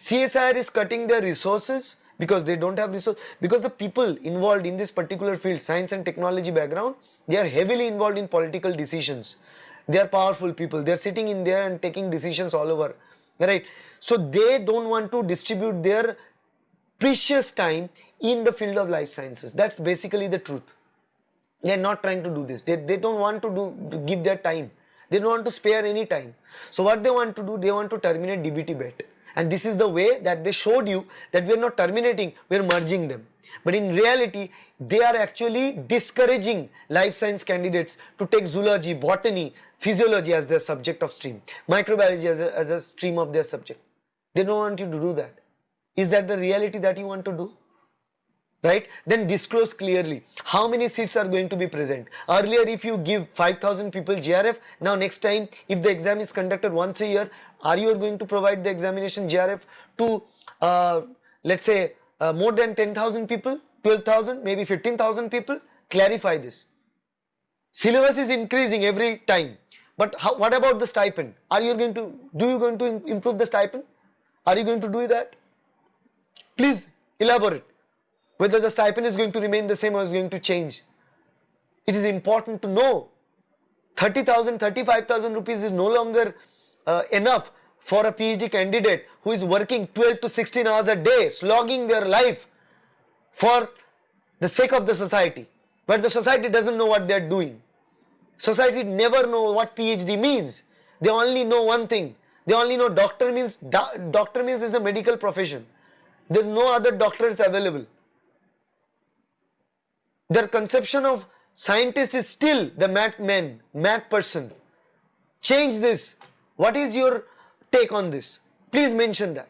CSIR is cutting their resources because they don't have resources. Because the people involved in this particular field, science and technology background, they are heavily involved in political decisions. They are powerful people. They are sitting in there and taking decisions all over. Right? So they don't want to distribute their precious time in the field of life sciences. That's basically the truth. They are not trying to do this. They, they don't want to do give their time. They don't want to spare any time. So what they want to do, they want to terminate DBT BET. And this is the way that they showed you that we are not terminating, we are merging them. But in reality, they are actually discouraging life science candidates to take zoology, botany, physiology as their subject of stream, microbiology as a, as a stream of their subject. They don't want you to do that. Is that the reality that you want to do? Right? Then disclose clearly how many seats are going to be present. Earlier if you give 5000 people JRF now next time if the exam is conducted once a year are you going to provide the examination JRF to uh, let's say uh, more than 10000 people 12000 maybe 15000 people? Clarify this. Syllabus is increasing every time. But how, what about the stipend? Are you going to do you going to improve the stipend? Are you going to do that? Please elaborate whether the stipend is going to remain the same or is going to change. It is important to know 30,000, 35,000 rupees is no longer uh, enough for a PhD candidate who is working 12 to 16 hours a day, slogging their life for the sake of the society. But the society doesn't know what they are doing. Society never know what PhD means. They only know one thing. They only know doctor means, do, doctor means is a medical profession. There is no other doctors available. Their conception of scientist is still the mad man, mad person. Change this. What is your take on this? Please mention that.